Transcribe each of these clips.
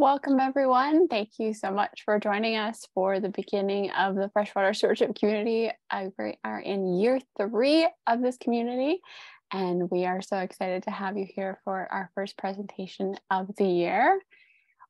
Welcome, everyone. Thank you so much for joining us for the beginning of the Freshwater Stewardship Community. Uh, we are in year three of this community, and we are so excited to have you here for our first presentation of the year.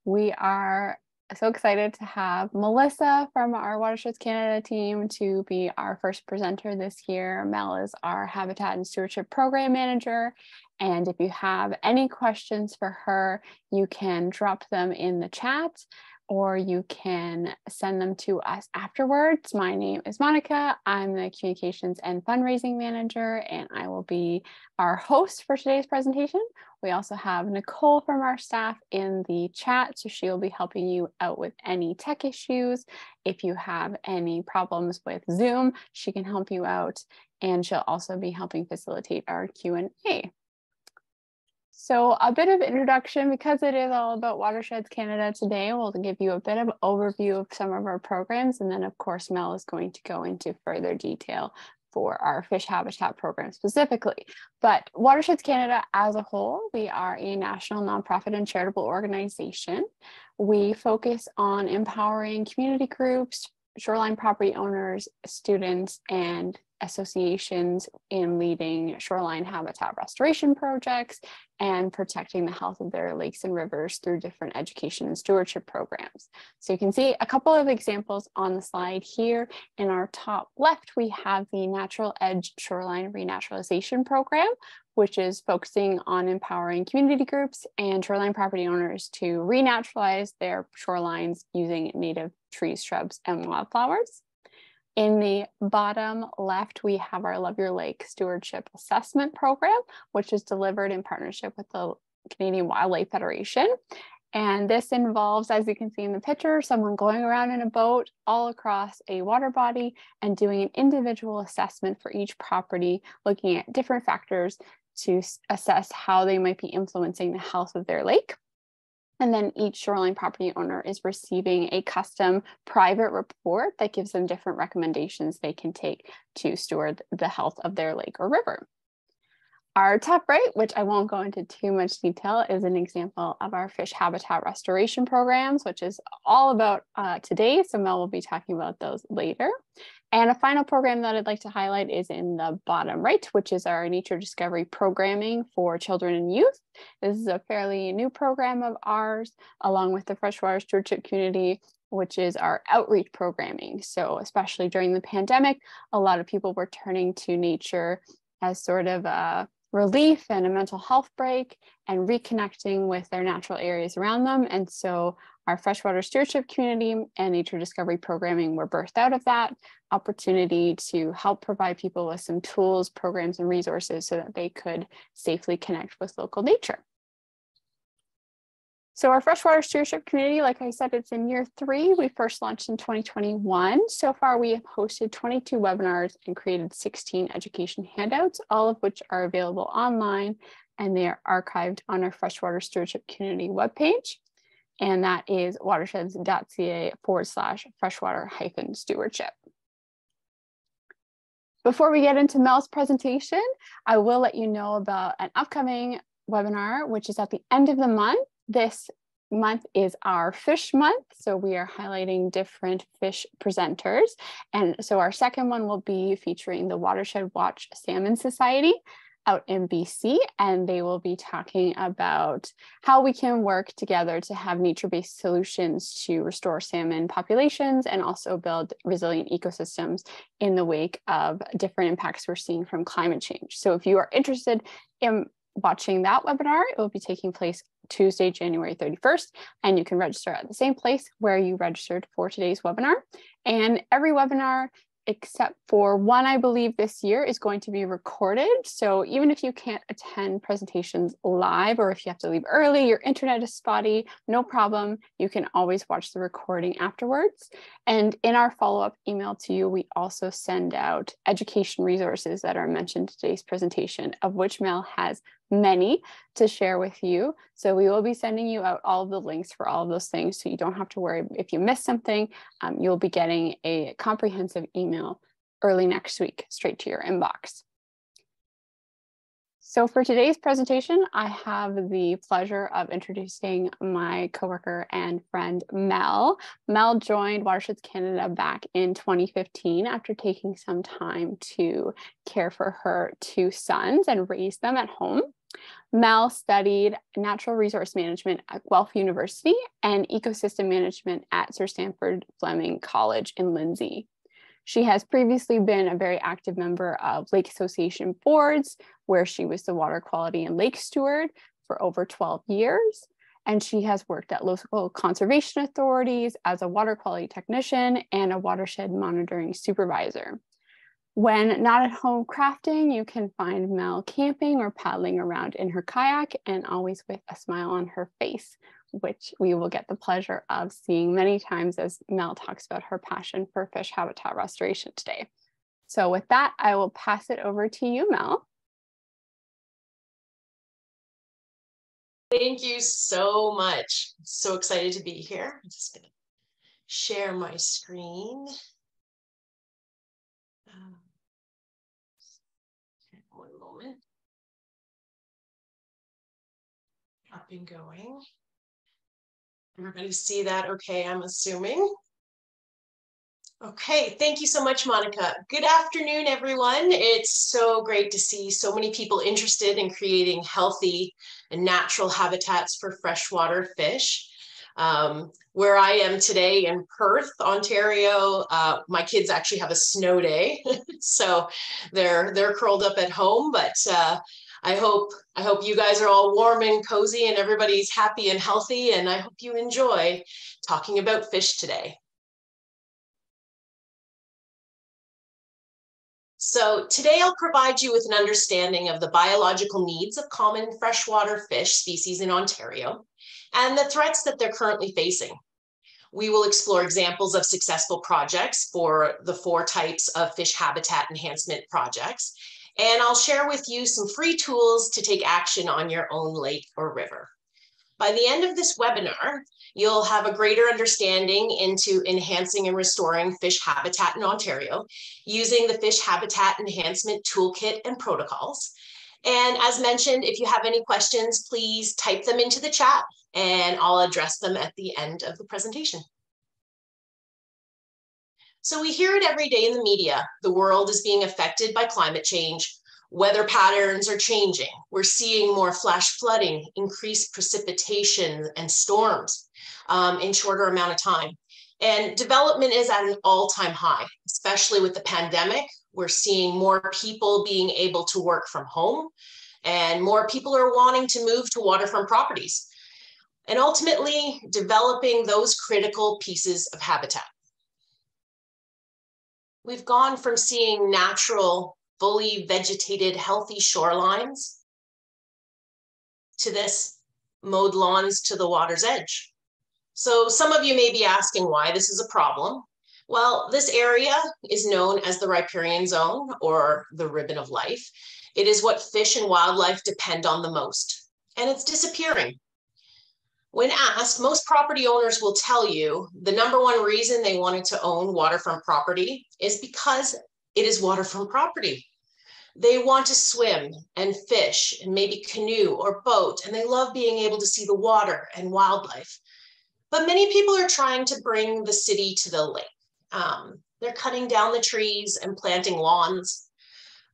We are so excited to have Melissa from our Watersheds Canada team to be our first presenter this year. Mel is our Habitat and Stewardship Program Manager. And if you have any questions for her, you can drop them in the chat or you can send them to us afterwards. My name is Monica. I'm the Communications and Fundraising Manager, and I will be our host for today's presentation. We also have Nicole from our staff in the chat, so she'll be helping you out with any tech issues. If you have any problems with Zoom, she can help you out, and she'll also be helping facilitate our Q&A. So a bit of introduction, because it is all about Watersheds Canada today, we'll give you a bit of overview of some of our programs. And then of course, Mel is going to go into further detail for our fish habitat program specifically. But Watersheds Canada as a whole, we are a national nonprofit and charitable organization. We focus on empowering community groups, shoreline property owners, students, and associations in leading shoreline habitat restoration projects and protecting the health of their lakes and rivers through different education and stewardship programs. So you can see a couple of examples on the slide here. In our top left, we have the Natural Edge Shoreline Renaturalization Program, which is focusing on empowering community groups and shoreline property owners to renaturalize their shorelines using native trees, shrubs, and wildflowers. In the bottom left, we have our Love Your Lake Stewardship Assessment Program, which is delivered in partnership with the Canadian Wildlife Federation. And this involves, as you can see in the picture, someone going around in a boat all across a water body and doing an individual assessment for each property, looking at different factors to assess how they might be influencing the health of their lake. And then each shoreline property owner is receiving a custom private report that gives them different recommendations they can take to steward the health of their lake or river. Our top right, which I won't go into too much detail, is an example of our fish habitat restoration programs, which is all about uh, today. So Mel will be talking about those later. And a final program that I'd like to highlight is in the bottom right, which is our nature discovery programming for children and youth. This is a fairly new program of ours, along with the freshwater stewardship community, which is our outreach programming. So especially during the pandemic, a lot of people were turning to nature as sort of a relief and a mental health break and reconnecting with their natural areas around them. And so our freshwater stewardship community and nature discovery programming were birthed out of that opportunity to help provide people with some tools, programs, and resources so that they could safely connect with local nature. So our freshwater stewardship community, like I said, it's in year three. We first launched in 2021. So far, we have hosted 22 webinars and created 16 education handouts, all of which are available online and they are archived on our freshwater stewardship community webpage and that is watersheds.ca forward slash freshwater hyphen stewardship. Before we get into Mel's presentation, I will let you know about an upcoming webinar, which is at the end of the month. This month is our fish month. So we are highlighting different fish presenters. And so our second one will be featuring the Watershed Watch Salmon Society out in BC, and they will be talking about how we can work together to have nature based solutions to restore salmon populations and also build resilient ecosystems in the wake of different impacts we're seeing from climate change. So, if you are interested in watching that webinar, it will be taking place Tuesday, January 31st, and you can register at the same place where you registered for today's webinar. And every webinar except for one, I believe this year is going to be recorded. So even if you can't attend presentations live or if you have to leave early, your internet is spotty, no problem. You can always watch the recording afterwards. And in our follow-up email to you, we also send out education resources that are mentioned in today's presentation, of which Mel has many to share with you. So we will be sending you out all of the links for all of those things so you don't have to worry if you miss something. Um, you'll be getting a comprehensive email early next week straight to your inbox. So for today's presentation, I have the pleasure of introducing my coworker and friend, Mel. Mel joined Watersheds Canada back in 2015 after taking some time to care for her two sons and raise them at home. Mel studied natural resource management at Guelph University and ecosystem management at Sir Sandford Fleming College in Lindsay. She has previously been a very active member of Lake Association boards, where she was the water quality and lake steward for over 12 years. And she has worked at local conservation authorities as a water quality technician and a watershed monitoring supervisor. When not at home crafting, you can find Mel camping or paddling around in her kayak and always with a smile on her face, which we will get the pleasure of seeing many times as Mel talks about her passion for fish habitat restoration today. So with that, I will pass it over to you, Mel. Thank you so much. So excited to be here. I'm just gonna share my screen. Up and going. Everybody see that okay, I'm assuming. Okay, thank you so much, Monica. Good afternoon, everyone. It's so great to see so many people interested in creating healthy and natural habitats for freshwater fish. Um, where I am today in Perth, Ontario, uh, my kids actually have a snow day, so they're they're curled up at home. But uh, I hope I hope you guys are all warm and cozy and everybody's happy and healthy. And I hope you enjoy talking about fish today. So today I'll provide you with an understanding of the biological needs of common freshwater fish species in Ontario and the threats that they're currently facing. We will explore examples of successful projects for the four types of fish habitat enhancement projects and I'll share with you some free tools to take action on your own lake or river. By the end of this webinar, you'll have a greater understanding into enhancing and restoring fish habitat in Ontario using the Fish Habitat Enhancement Toolkit and protocols. And as mentioned, if you have any questions, please type them into the chat and I'll address them at the end of the presentation. So we hear it every day in the media. The world is being affected by climate change. Weather patterns are changing. We're seeing more flash flooding, increased precipitation and storms um, in shorter amount of time. And development is at an all-time high, especially with the pandemic. We're seeing more people being able to work from home and more people are wanting to move to waterfront properties and ultimately developing those critical pieces of habitat we've gone from seeing natural, fully vegetated, healthy shorelines to this mowed lawns to the water's edge. So some of you may be asking why this is a problem. Well, this area is known as the riparian zone or the ribbon of life. It is what fish and wildlife depend on the most, and it's disappearing. When asked, most property owners will tell you the number one reason they wanted to own waterfront property is because it is waterfront property. They want to swim and fish and maybe canoe or boat, and they love being able to see the water and wildlife. But many people are trying to bring the city to the lake. Um, they're cutting down the trees and planting lawns.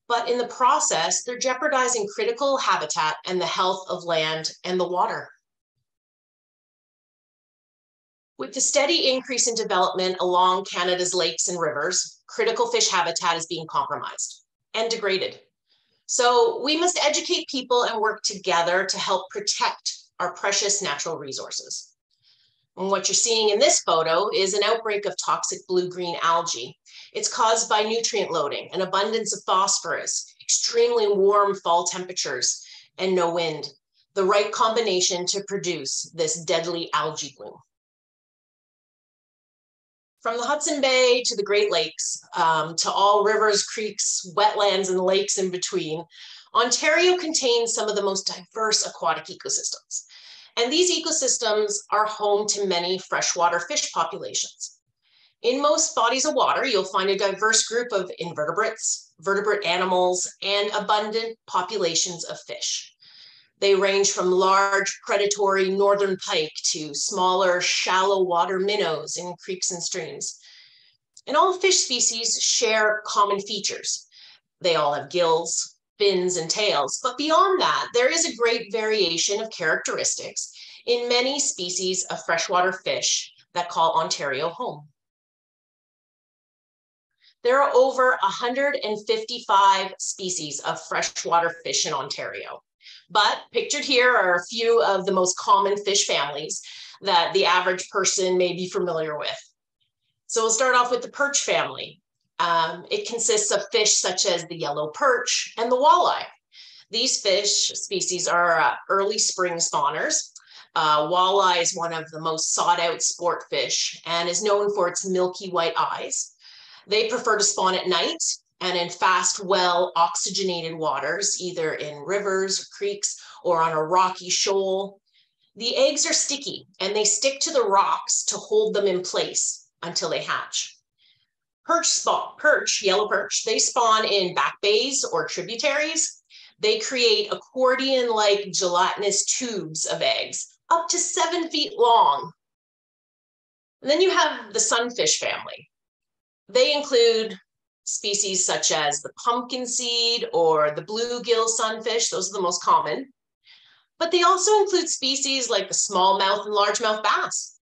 But in the process, they're jeopardizing critical habitat and the health of land and the water. With the steady increase in development along Canada's lakes and rivers, critical fish habitat is being compromised and degraded. So we must educate people and work together to help protect our precious natural resources. And what you're seeing in this photo is an outbreak of toxic blue-green algae. It's caused by nutrient loading, an abundance of phosphorus, extremely warm fall temperatures, and no wind, the right combination to produce this deadly algae bloom. From the Hudson Bay to the Great Lakes, um, to all rivers, creeks, wetlands, and lakes in between, Ontario contains some of the most diverse aquatic ecosystems. And these ecosystems are home to many freshwater fish populations. In most bodies of water, you'll find a diverse group of invertebrates, vertebrate animals, and abundant populations of fish. They range from large predatory northern pike to smaller shallow water minnows in creeks and streams. And all fish species share common features. They all have gills, fins, and tails. But beyond that, there is a great variation of characteristics in many species of freshwater fish that call Ontario home. There are over 155 species of freshwater fish in Ontario. But pictured here are a few of the most common fish families that the average person may be familiar with. So we'll start off with the perch family. Um, it consists of fish such as the yellow perch and the walleye. These fish species are uh, early spring spawners. Uh, walleye is one of the most sought out sport fish and is known for its milky white eyes. They prefer to spawn at night and in fast, well oxygenated waters, either in rivers, or creeks, or on a rocky shoal. The eggs are sticky and they stick to the rocks to hold them in place until they hatch. Perch spawn, perch, yellow perch, they spawn in back bays or tributaries. They create accordion-like gelatinous tubes of eggs, up to seven feet long. And then you have the sunfish family. They include species such as the pumpkin seed or the bluegill sunfish. Those are the most common. But they also include species like the smallmouth and largemouth bass.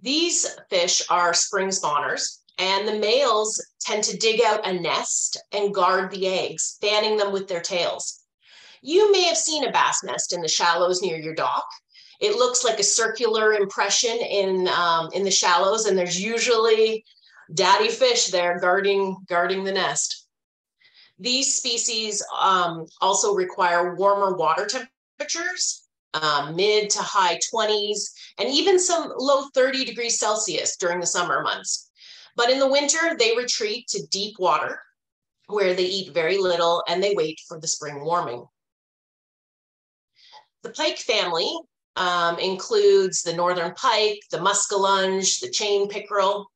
These fish are spring spawners, and the males tend to dig out a nest and guard the eggs, fanning them with their tails. You may have seen a bass nest in the shallows near your dock. It looks like a circular impression in, um, in the shallows, and there's usually daddy fish there guarding, guarding the nest. These species um, also require warmer water temperatures, um, mid to high 20s, and even some low 30 degrees Celsius during the summer months. But in the winter, they retreat to deep water where they eat very little and they wait for the spring warming. The pike family um, includes the northern pike, the muskellunge, the chain pickerel,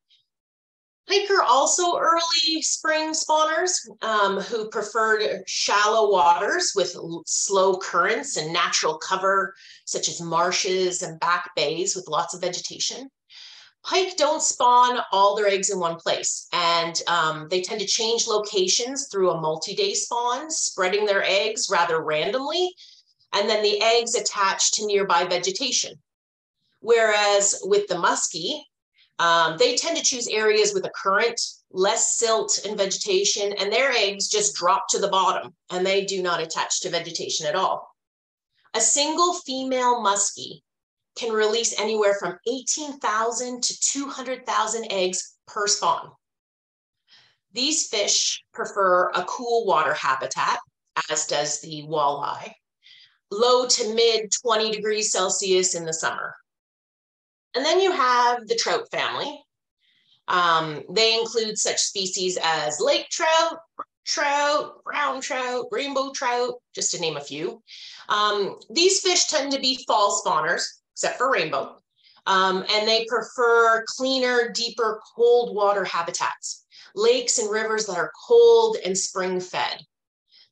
Pike are also early spring spawners um, who preferred shallow waters with slow currents and natural cover, such as marshes and back bays with lots of vegetation. Pike don't spawn all their eggs in one place, and um, they tend to change locations through a multi-day spawn, spreading their eggs rather randomly, and then the eggs attach to nearby vegetation. Whereas with the muskie, um, they tend to choose areas with a current, less silt and vegetation, and their eggs just drop to the bottom and they do not attach to vegetation at all. A single female muskie can release anywhere from 18,000 to 200,000 eggs per spawn. These fish prefer a cool water habitat, as does the walleye, low to mid 20 degrees Celsius in the summer. And then you have the trout family. Um, they include such species as lake trout, trout, brown trout, rainbow trout, just to name a few. Um, these fish tend to be fall spawners, except for rainbow. Um, and they prefer cleaner, deeper, cold water habitats, lakes and rivers that are cold and spring fed.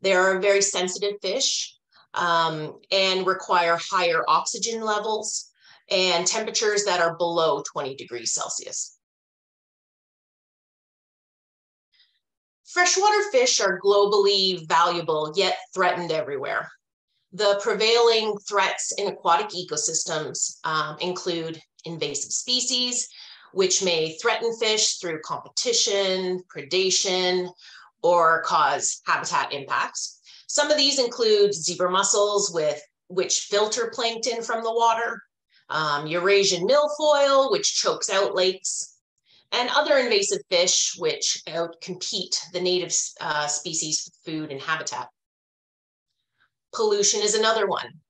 They are a very sensitive fish um, and require higher oxygen levels and temperatures that are below 20 degrees Celsius. Freshwater fish are globally valuable, yet threatened everywhere. The prevailing threats in aquatic ecosystems um, include invasive species, which may threaten fish through competition, predation, or cause habitat impacts. Some of these include zebra mussels with which filter plankton from the water, um, Eurasian milfoil, which chokes out lakes, and other invasive fish, which outcompete the native uh, species for food and habitat. Pollution is another one.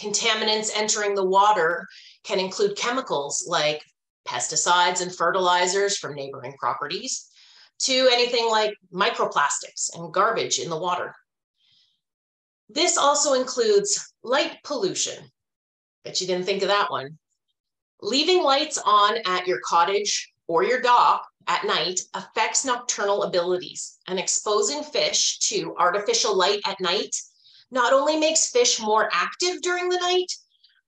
Contaminants entering the water can include chemicals like pesticides and fertilizers from neighboring properties to anything like microplastics and garbage in the water. This also includes light pollution, Bet you didn't think of that one. Leaving lights on at your cottage or your dock at night affects nocturnal abilities and exposing fish to artificial light at night not only makes fish more active during the night,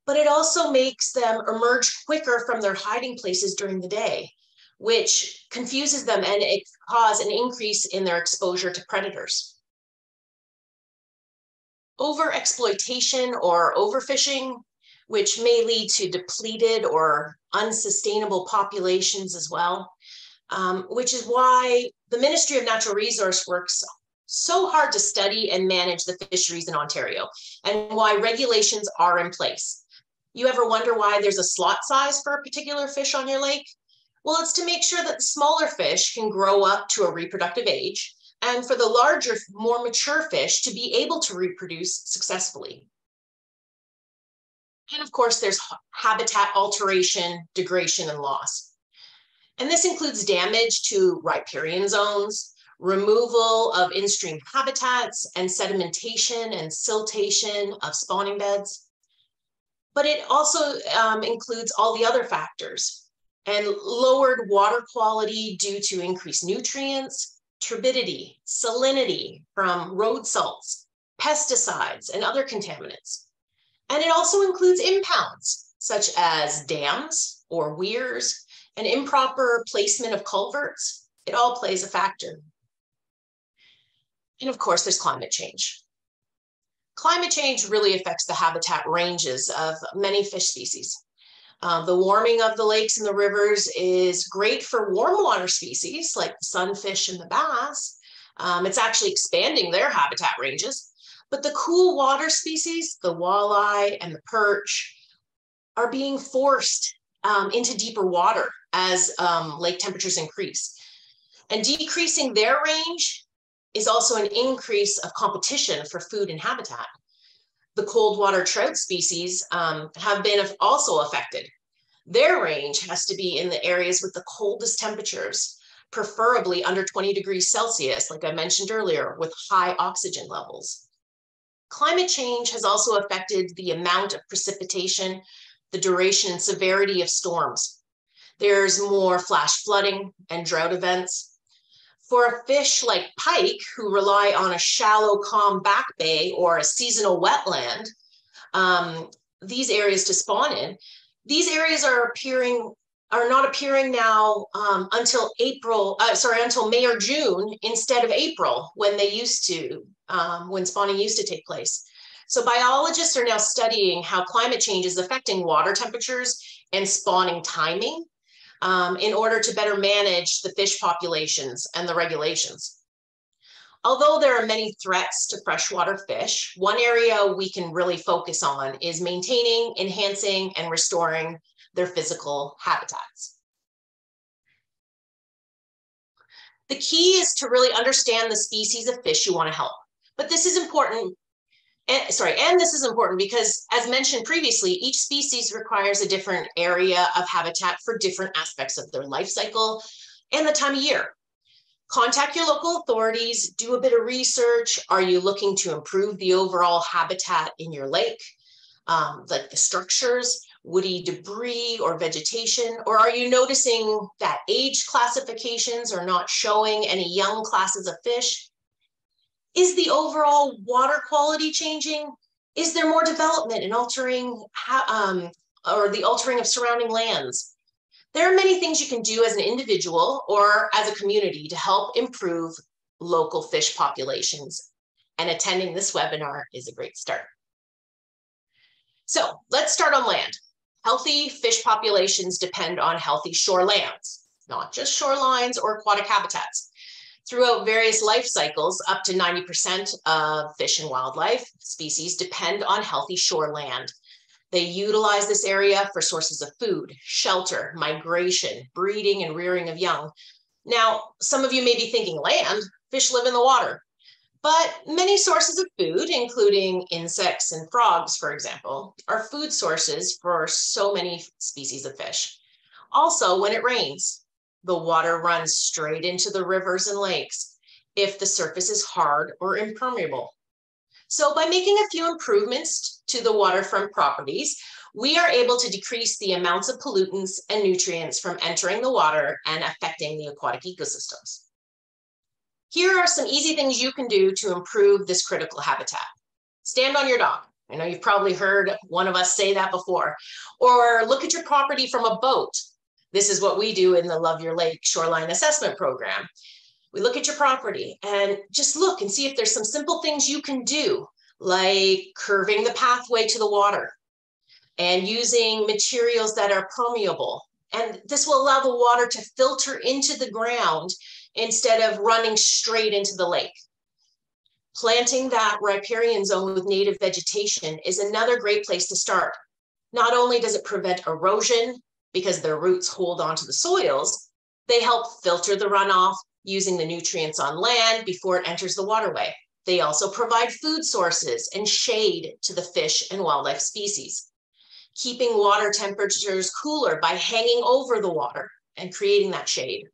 but it also makes them emerge quicker from their hiding places during the day, which confuses them and it cause an increase in their exposure to predators. Overexploitation or overfishing, which may lead to depleted or unsustainable populations as well, um, which is why the Ministry of Natural Resource works so hard to study and manage the fisheries in Ontario and why regulations are in place. You ever wonder why there's a slot size for a particular fish on your lake? Well, it's to make sure that the smaller fish can grow up to a reproductive age and for the larger, more mature fish to be able to reproduce successfully. And of course, there's habitat alteration, degradation, and loss. And this includes damage to riparian zones, removal of in-stream habitats and sedimentation and siltation of spawning beds. But it also um, includes all the other factors and lowered water quality due to increased nutrients, turbidity, salinity from road salts, pesticides, and other contaminants. And it also includes impounds, such as dams or weirs, and improper placement of culverts. It all plays a factor. And of course, there's climate change. Climate change really affects the habitat ranges of many fish species. Um, the warming of the lakes and the rivers is great for warm water species like the sunfish and the bass. Um, it's actually expanding their habitat ranges. But the cool water species, the walleye and the perch, are being forced um, into deeper water as um, lake temperatures increase. And decreasing their range is also an increase of competition for food and habitat. The cold water trout species um, have been also affected. Their range has to be in the areas with the coldest temperatures, preferably under 20 degrees Celsius, like I mentioned earlier, with high oxygen levels. Climate change has also affected the amount of precipitation, the duration and severity of storms. There's more flash flooding and drought events, for a fish like pike, who rely on a shallow, calm back bay or a seasonal wetland, um, these areas to spawn in, these areas are appearing are not appearing now um, until April, uh, sorry, until May or June instead of April when they used to, um, when spawning used to take place. So biologists are now studying how climate change is affecting water temperatures and spawning timing um, in order to better manage the fish populations and the regulations. Although there are many threats to freshwater fish, one area we can really focus on is maintaining, enhancing, and restoring their physical habitats. The key is to really understand the species of fish you want to help. But this is important and, sorry, and this is important because as mentioned previously, each species requires a different area of habitat for different aspects of their life cycle and the time of year. Contact your local authorities, do a bit of research. Are you looking to improve the overall habitat in your lake? Um, like the structures, woody debris or vegetation? Or are you noticing that age classifications are not showing any young classes of fish? Is the overall water quality changing? Is there more development and altering um, or the altering of surrounding lands? There are many things you can do as an individual or as a community to help improve local fish populations. And attending this webinar is a great start. So let's start on land. Healthy fish populations depend on healthy shorelands, not just shorelines or aquatic habitats. Throughout various life cycles, up to 90% of fish and wildlife species depend on healthy shoreland. They utilize this area for sources of food, shelter, migration, breeding, and rearing of young. Now, some of you may be thinking land, fish live in the water. But many sources of food, including insects and frogs, for example, are food sources for so many species of fish. Also, when it rains, the water runs straight into the rivers and lakes if the surface is hard or impermeable. So by making a few improvements to the waterfront properties, we are able to decrease the amounts of pollutants and nutrients from entering the water and affecting the aquatic ecosystems. Here are some easy things you can do to improve this critical habitat. Stand on your dock. I know you've probably heard one of us say that before. Or look at your property from a boat. This is what we do in the Love Your Lake Shoreline Assessment Program. We look at your property and just look and see if there's some simple things you can do, like curving the pathway to the water and using materials that are permeable. And this will allow the water to filter into the ground instead of running straight into the lake. Planting that riparian zone with native vegetation is another great place to start. Not only does it prevent erosion because their roots hold onto the soils, they help filter the runoff using the nutrients on land before it enters the waterway. They also provide food sources and shade to the fish and wildlife species, keeping water temperatures cooler by hanging over the water and creating that shade.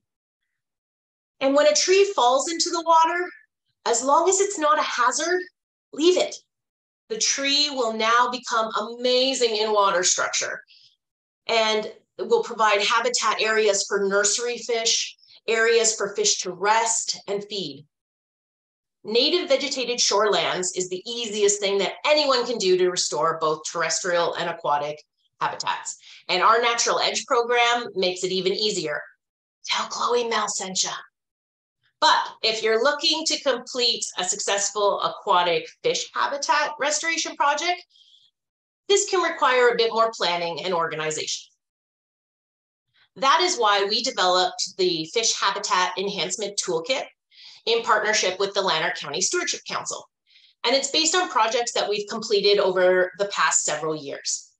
And when a tree falls into the water, as long as it's not a hazard, leave it. The tree will now become amazing in water structure and will provide habitat areas for nursery fish, areas for fish to rest and feed. Native vegetated shorelands is the easiest thing that anyone can do to restore both terrestrial and aquatic habitats. And our Natural Edge program makes it even easier. Tell Chloe Mel sent ya. But if you're looking to complete a successful aquatic fish habitat restoration project, this can require a bit more planning and organization. That is why we developed the Fish Habitat Enhancement Toolkit in partnership with the Lanark County Stewardship Council. And it's based on projects that we've completed over the past several years.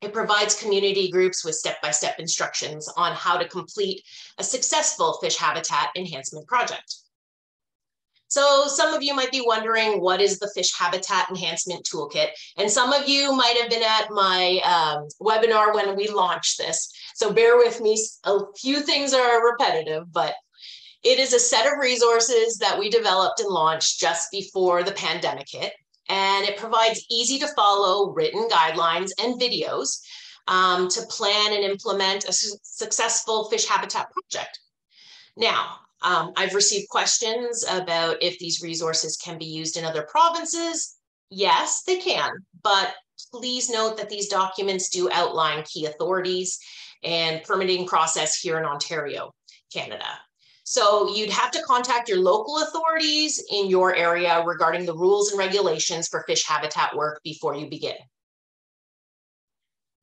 It provides community groups with step-by-step instructions on how to complete a successful fish habitat enhancement project. So some of you might be wondering, what is the Fish Habitat Enhancement Toolkit? And some of you might have been at my um, webinar when we launched this. So bear with me, a few things are repetitive, but it is a set of resources that we developed and launched just before the pandemic hit and it provides easy to follow written guidelines and videos um, to plan and implement a su successful fish habitat project. Now, um, I've received questions about if these resources can be used in other provinces. Yes, they can, but please note that these documents do outline key authorities and permitting process here in Ontario, Canada. So you'd have to contact your local authorities in your area regarding the rules and regulations for fish habitat work before you begin.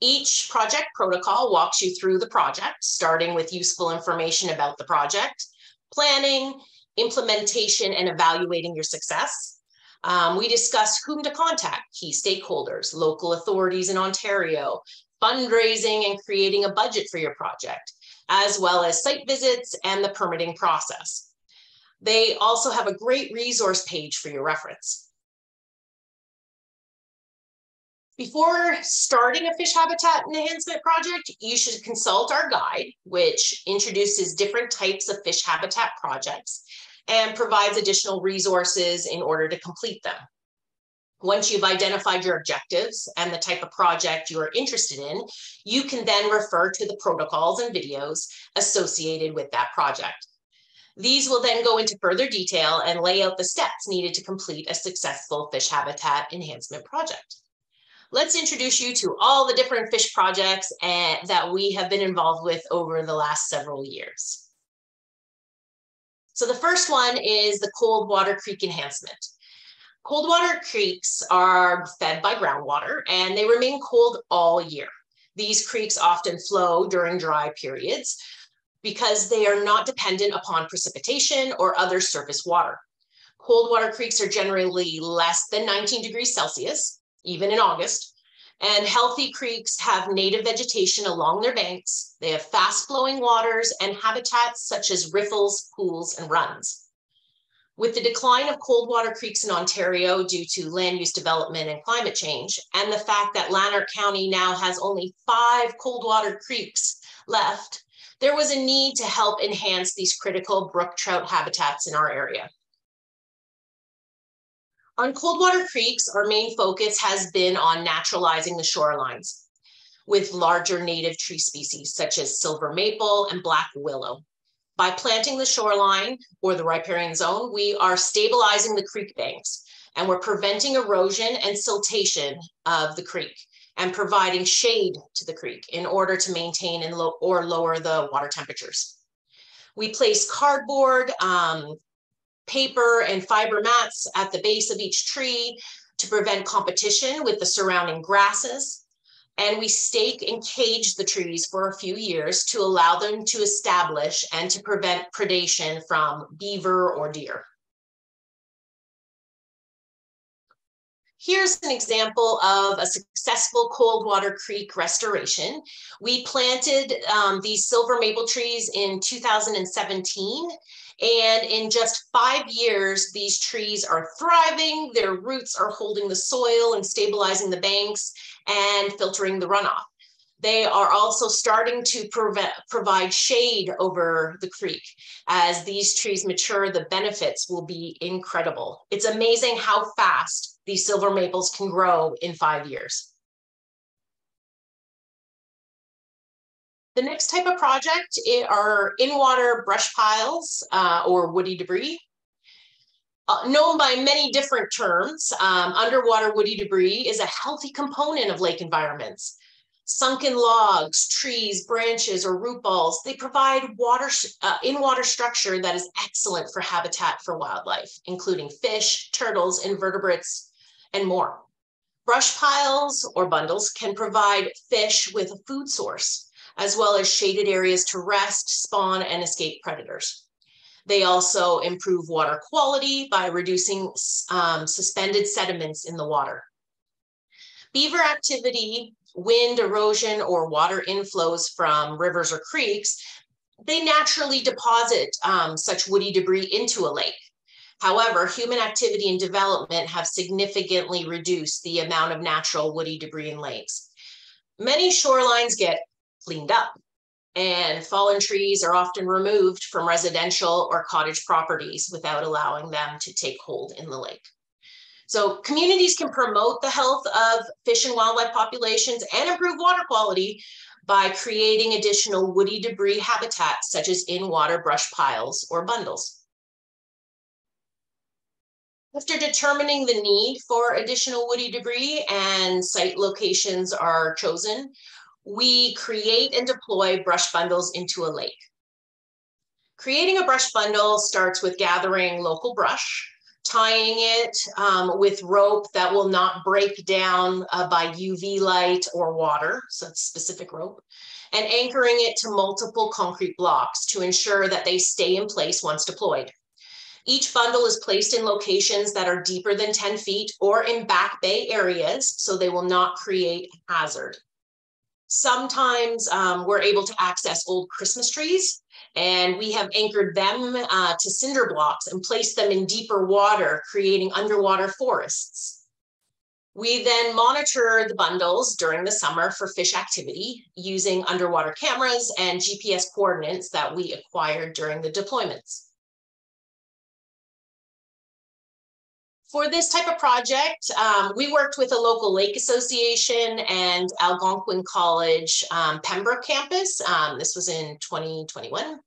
Each project protocol walks you through the project, starting with useful information about the project, planning, implementation, and evaluating your success. Um, we discuss whom to contact, key stakeholders, local authorities in Ontario, fundraising and creating a budget for your project, as well as site visits and the permitting process. They also have a great resource page for your reference. Before starting a fish habitat enhancement project, you should consult our guide, which introduces different types of fish habitat projects and provides additional resources in order to complete them. Once you've identified your objectives and the type of project you're interested in, you can then refer to the protocols and videos associated with that project. These will then go into further detail and lay out the steps needed to complete a successful fish habitat enhancement project. Let's introduce you to all the different fish projects and, that we have been involved with over the last several years. So the first one is the Cold Water Creek Enhancement. Cold water creeks are fed by groundwater and they remain cold all year. These creeks often flow during dry periods because they are not dependent upon precipitation or other surface water. Cold water creeks are generally less than 19 degrees Celsius, even in August, and healthy creeks have native vegetation along their banks. They have fast flowing waters and habitats such as riffles, pools, and runs. With the decline of cold water creeks in Ontario due to land use development and climate change, and the fact that Lanark County now has only five cold water creeks left, there was a need to help enhance these critical brook trout habitats in our area. On Coldwater Creeks, our main focus has been on naturalizing the shorelines with larger native tree species such as silver maple and black willow. By planting the shoreline or the riparian zone, we are stabilizing the creek banks and we're preventing erosion and siltation of the creek and providing shade to the creek in order to maintain and or lower the water temperatures. We place cardboard, um, paper, and fiber mats at the base of each tree to prevent competition with the surrounding grasses. And we stake and cage the trees for a few years to allow them to establish and to prevent predation from beaver or deer. Here's an example of a successful Coldwater Creek restoration. We planted um, these silver maple trees in 2017, and in just five years, these trees are thriving. Their roots are holding the soil and stabilizing the banks and filtering the runoff. They are also starting to prevent, provide shade over the creek. As these trees mature, the benefits will be incredible. It's amazing how fast these silver maples can grow in five years. The next type of project are in-water brush piles uh, or woody debris. Uh, known by many different terms, um, underwater woody debris is a healthy component of lake environments sunken logs, trees, branches, or root balls, they provide water uh, in-water structure that is excellent for habitat for wildlife, including fish, turtles, invertebrates, and more. Brush piles or bundles can provide fish with a food source, as well as shaded areas to rest, spawn, and escape predators. They also improve water quality by reducing um, suspended sediments in the water. Beaver activity wind erosion or water inflows from rivers or creeks, they naturally deposit um, such woody debris into a lake. However, human activity and development have significantly reduced the amount of natural woody debris in lakes. Many shorelines get cleaned up, and fallen trees are often removed from residential or cottage properties without allowing them to take hold in the lake. So communities can promote the health of fish and wildlife populations and improve water quality by creating additional woody debris habitats such as in-water brush piles or bundles. After determining the need for additional woody debris and site locations are chosen, we create and deploy brush bundles into a lake. Creating a brush bundle starts with gathering local brush, tying it um, with rope that will not break down uh, by UV light or water, so it's specific rope, and anchoring it to multiple concrete blocks to ensure that they stay in place once deployed. Each bundle is placed in locations that are deeper than 10 feet or in back bay areas, so they will not create hazard. Sometimes um, we're able to access old Christmas trees and we have anchored them uh, to cinder blocks and placed them in deeper water, creating underwater forests. We then monitor the bundles during the summer for fish activity using underwater cameras and GPS coordinates that we acquired during the deployments. For this type of project, um, we worked with a local lake association and Algonquin College um, Pembroke campus. Um, this was in 2021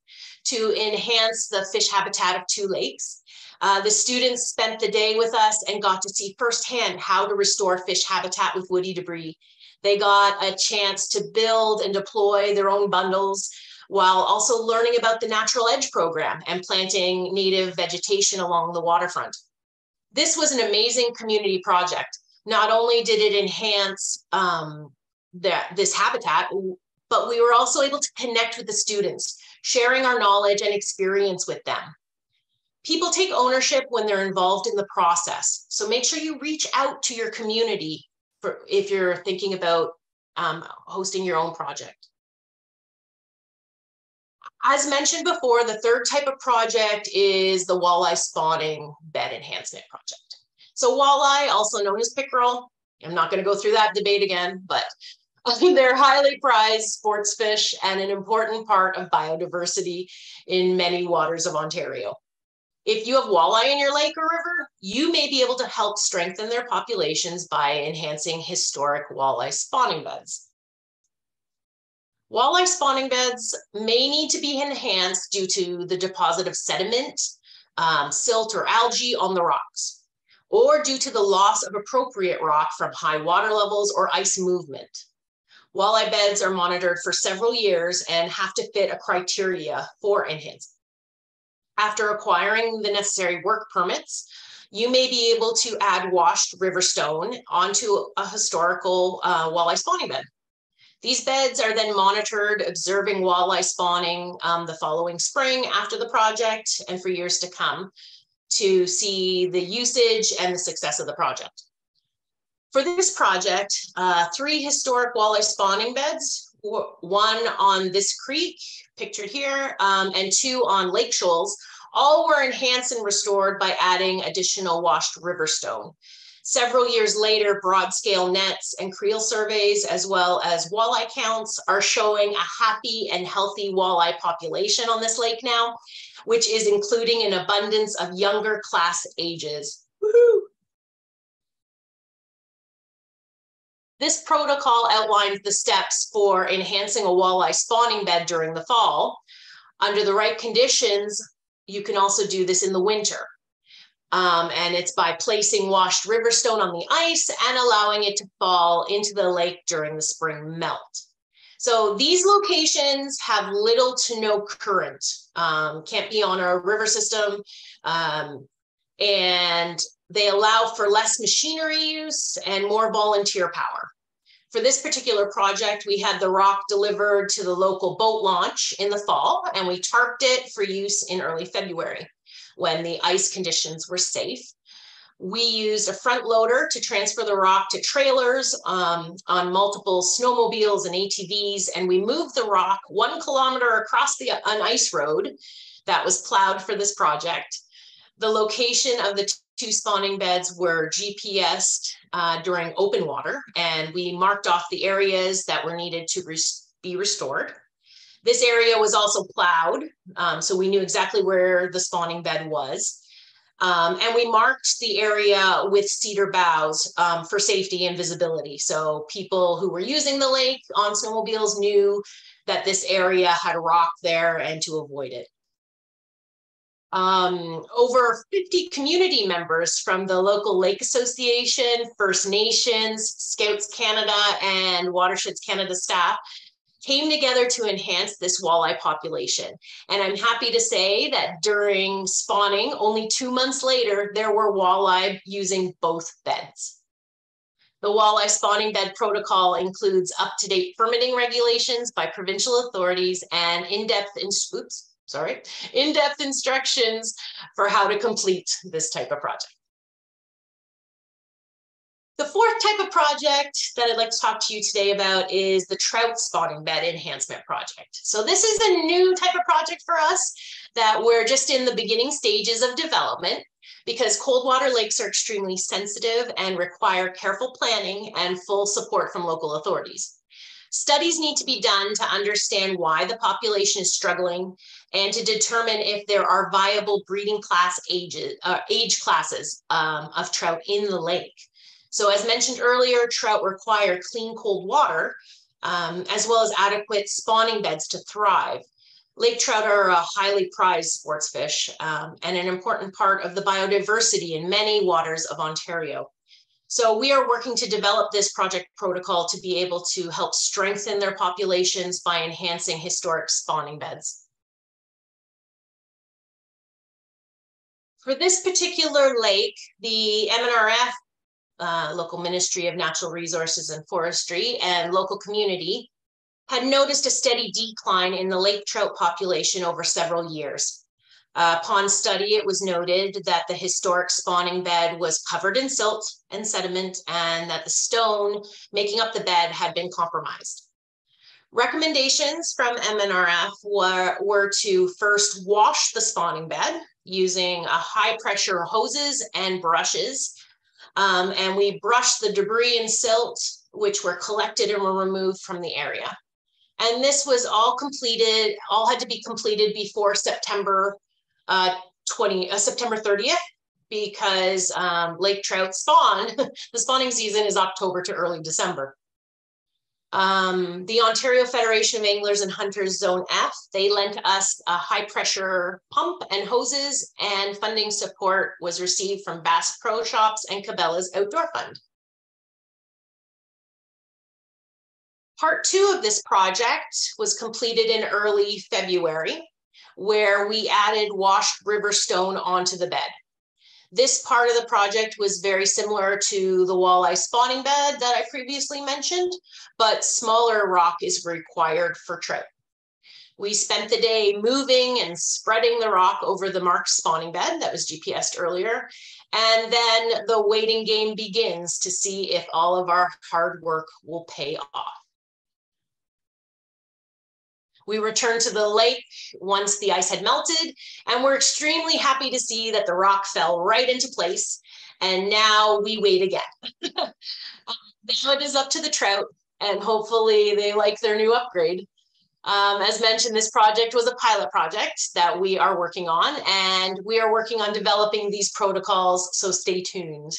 to enhance the fish habitat of two lakes. Uh, the students spent the day with us and got to see firsthand how to restore fish habitat with woody debris. They got a chance to build and deploy their own bundles while also learning about the Natural Edge program and planting native vegetation along the waterfront this was an amazing community project. Not only did it enhance um, that this habitat, but we were also able to connect with the students, sharing our knowledge and experience with them. People take ownership when they're involved in the process. So make sure you reach out to your community for if you're thinking about um, hosting your own project. As mentioned before, the third type of project is the walleye spawning bed enhancement project. So walleye, also known as pickerel, I'm not going to go through that debate again, but they're highly prized sports fish and an important part of biodiversity in many waters of Ontario. If you have walleye in your lake or river, you may be able to help strengthen their populations by enhancing historic walleye spawning beds. Walleye spawning beds may need to be enhanced due to the deposit of sediment, um, silt, or algae on the rocks, or due to the loss of appropriate rock from high water levels or ice movement. Walleye beds are monitored for several years and have to fit a criteria for enhancement. After acquiring the necessary work permits, you may be able to add washed river stone onto a historical uh, walleye spawning bed. These beds are then monitored, observing walleye spawning um, the following spring after the project and for years to come to see the usage and the success of the project. For this project, uh, three historic walleye spawning beds, one on this creek, pictured here, um, and two on lake shoals, all were enhanced and restored by adding additional washed river stone. Several years later, broad scale nets and creel surveys, as well as walleye counts, are showing a happy and healthy walleye population on this lake now, which is including an abundance of younger class ages. This protocol outlines the steps for enhancing a walleye spawning bed during the fall. Under the right conditions, you can also do this in the winter. Um, and it's by placing washed river stone on the ice and allowing it to fall into the lake during the spring melt. So these locations have little to no current, um, can't be on a river system, um, and they allow for less machinery use and more volunteer power. For this particular project, we had the rock delivered to the local boat launch in the fall, and we tarped it for use in early February when the ice conditions were safe. We used a front loader to transfer the rock to trailers um, on multiple snowmobiles and ATVs, and we moved the rock one kilometer across the, an ice road that was plowed for this project. The location of the two spawning beds were GPSed uh, during open water, and we marked off the areas that were needed to res be restored. This area was also plowed, um, so we knew exactly where the spawning bed was. Um, and we marked the area with cedar boughs um, for safety and visibility. So people who were using the lake on snowmobiles knew that this area had a rock there and to avoid it um, over 50 community members from the local Lake Association, First Nations, Scouts Canada, and Watersheds Canada staff came together to enhance this walleye population. And I'm happy to say that during spawning, only two months later, there were walleye using both beds. The walleye spawning bed protocol includes up-to-date permitting regulations by provincial authorities and in-depth, in, sorry, in-depth instructions for how to complete this type of project. The fourth type of project that I'd like to talk to you today about is the trout spawning bed enhancement project. So this is a new type of project for us that we're just in the beginning stages of development because cold water lakes are extremely sensitive and require careful planning and full support from local authorities. Studies need to be done to understand why the population is struggling and to determine if there are viable breeding class ages, uh, age classes um, of trout in the lake. So as mentioned earlier, trout require clean cold water um, as well as adequate spawning beds to thrive. Lake trout are a highly prized sports fish um, and an important part of the biodiversity in many waters of Ontario. So we are working to develop this project protocol to be able to help strengthen their populations by enhancing historic spawning beds. For this particular lake, the MNRF, uh, local Ministry of Natural Resources and Forestry, and local community had noticed a steady decline in the lake trout population over several years. Uh, upon study, it was noted that the historic spawning bed was covered in silt and sediment and that the stone making up the bed had been compromised. Recommendations from MNRF were, were to first wash the spawning bed using a high pressure hoses and brushes. Um, and we brushed the debris and silt, which were collected and were removed from the area. And this was all completed, all had to be completed before September uh, 20 uh, September 30th because um, lake trout spawn. the spawning season is October to early December. Um, the Ontario Federation of Anglers and Hunters Zone F, they lent us a high pressure pump and hoses and funding support was received from Bass Pro Shops and Cabela's Outdoor Fund. Part two of this project was completed in early February, where we added washed river stone onto the bed. This part of the project was very similar to the walleye spawning bed that I previously mentioned, but smaller rock is required for trout. We spent the day moving and spreading the rock over the marked spawning bed that was GPSed earlier. And then the waiting game begins to see if all of our hard work will pay off. We returned to the lake once the ice had melted, and we're extremely happy to see that the rock fell right into place. And now we wait again. now it is up to the trout, and hopefully they like their new upgrade. Um, as mentioned, this project was a pilot project that we are working on, and we are working on developing these protocols, so stay tuned.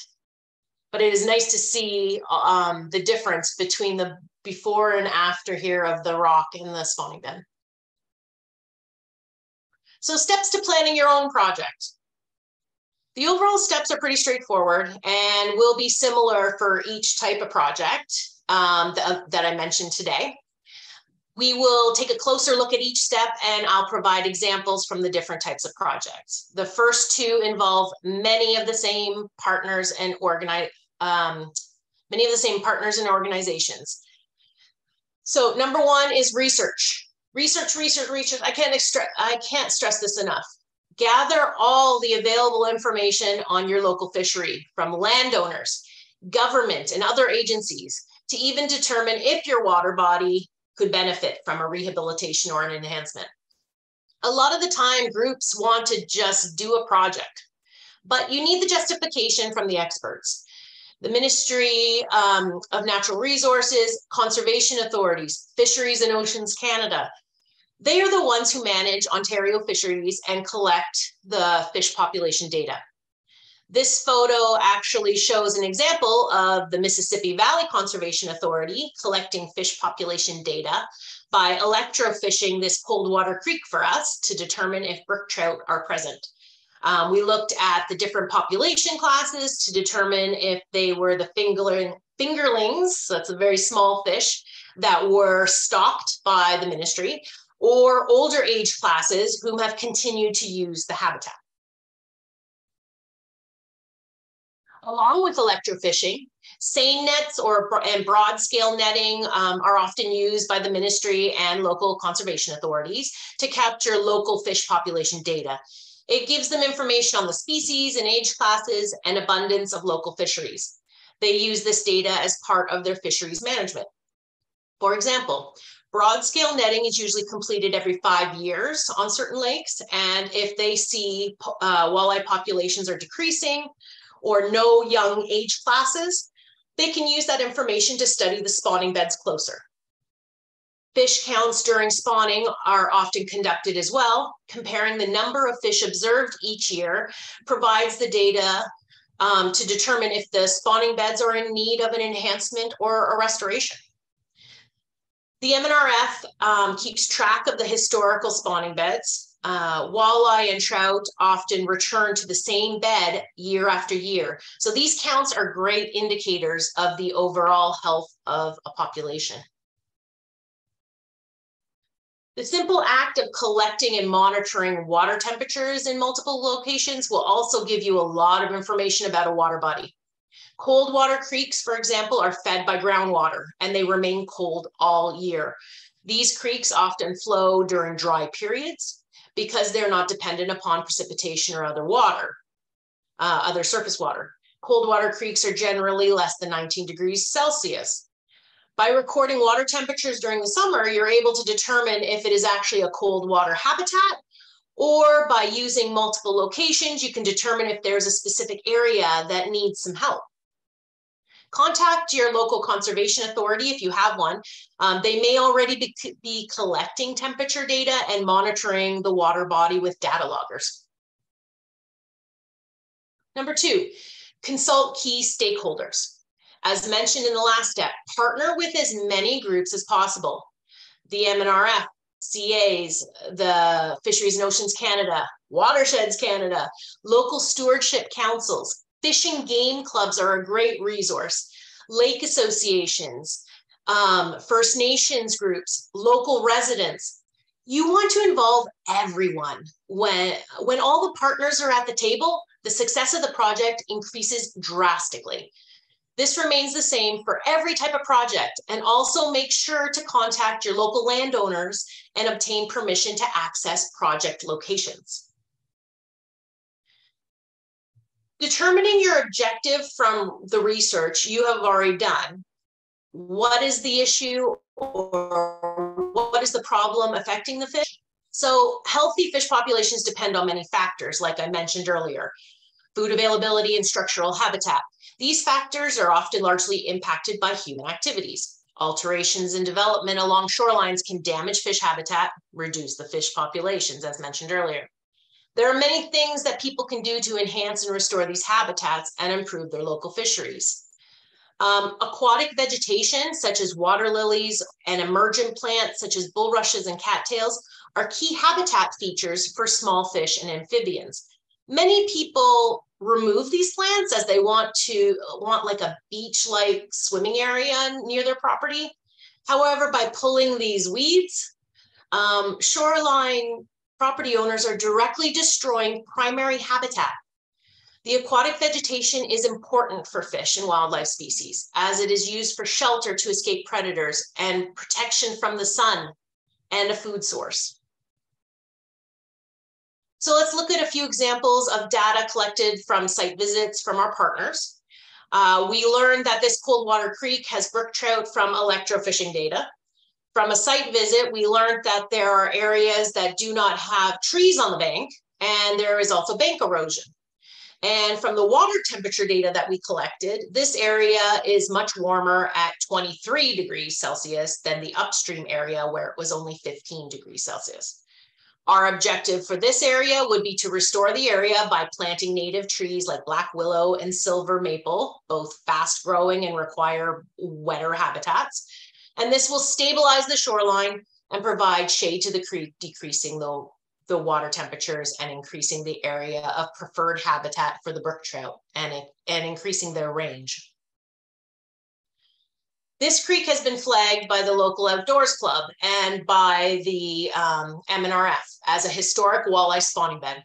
But it is nice to see um, the difference between the before and after here of the rock in the spawning bed. So steps to planning your own project. The overall steps are pretty straightforward and will be similar for each type of project um, that, that I mentioned today. We will take a closer look at each step and I'll provide examples from the different types of projects. The first two involve many of the same partners and organize, um, many of the same partners and organizations. So number one is research. Research, research, research. I can't extra- I can't stress this enough. Gather all the available information on your local fishery from landowners, government, and other agencies to even determine if your water body could benefit from a rehabilitation or an enhancement. A lot of the time, groups want to just do a project, but you need the justification from the experts the Ministry um, of Natural Resources, conservation authorities, Fisheries and Oceans Canada. They are the ones who manage Ontario fisheries and collect the fish population data. This photo actually shows an example of the Mississippi Valley Conservation Authority collecting fish population data by electrofishing this Coldwater Creek for us to determine if brook trout are present. Um, we looked at the different population classes to determine if they were the fingerling, fingerlings, so that's a very small fish, that were stocked by the ministry, or older age classes who have continued to use the habitat. Along with electrofishing, seine nets or and broad scale netting um, are often used by the ministry and local conservation authorities to capture local fish population data. It gives them information on the species and age classes and abundance of local fisheries. They use this data as part of their fisheries management. For example, broad scale netting is usually completed every five years on certain lakes. And if they see uh, walleye populations are decreasing or no young age classes, they can use that information to study the spawning beds closer. Fish counts during spawning are often conducted as well. Comparing the number of fish observed each year provides the data um, to determine if the spawning beds are in need of an enhancement or a restoration. The MNRF um, keeps track of the historical spawning beds. Uh, walleye and trout often return to the same bed year after year. So these counts are great indicators of the overall health of a population. The simple act of collecting and monitoring water temperatures in multiple locations will also give you a lot of information about a water body. Cold water creeks, for example, are fed by groundwater and they remain cold all year. These creeks often flow during dry periods because they're not dependent upon precipitation or other water, uh, other surface water. Cold water creeks are generally less than 19 degrees Celsius. By recording water temperatures during the summer, you're able to determine if it is actually a cold water habitat, or by using multiple locations, you can determine if there's a specific area that needs some help. Contact your local conservation authority if you have one. Um, they may already be, be collecting temperature data and monitoring the water body with data loggers. Number two, consult key stakeholders. As mentioned in the last step, partner with as many groups as possible. The MNRF, CAs, the Fisheries and Oceans Canada, Watersheds Canada, local stewardship councils, fishing game clubs are a great resource, lake associations, um, First Nations groups, local residents. You want to involve everyone. When, when all the partners are at the table, the success of the project increases drastically. This remains the same for every type of project and also make sure to contact your local landowners and obtain permission to access project locations. Determining your objective from the research you have already done. What is the issue or what is the problem affecting the fish? So healthy fish populations depend on many factors, like I mentioned earlier, food availability and structural habitat. These factors are often largely impacted by human activities. Alterations in development along shorelines can damage fish habitat, reduce the fish populations, as mentioned earlier. There are many things that people can do to enhance and restore these habitats and improve their local fisheries. Um, aquatic vegetation, such as water lilies and emergent plants, such as bulrushes and cattails, are key habitat features for small fish and amphibians. Many people remove these plants as they want to want like a beach-like swimming area near their property. However, by pulling these weeds, um, shoreline property owners are directly destroying primary habitat. The aquatic vegetation is important for fish and wildlife species as it is used for shelter to escape predators and protection from the sun and a food source. So let's look at a few examples of data collected from site visits from our partners. Uh, we learned that this Coldwater Creek has brook trout from electrofishing data. From a site visit, we learned that there are areas that do not have trees on the bank, and there is also bank erosion. And from the water temperature data that we collected, this area is much warmer at 23 degrees Celsius than the upstream area where it was only 15 degrees Celsius. Our objective for this area would be to restore the area by planting native trees like black willow and silver maple, both fast growing and require wetter habitats. And this will stabilize the shoreline and provide shade to the creek, decreasing the, the water temperatures and increasing the area of preferred habitat for the brook trout and, and increasing their range. This creek has been flagged by the local outdoors club and by the um, MNRF as a historic walleye spawning bed.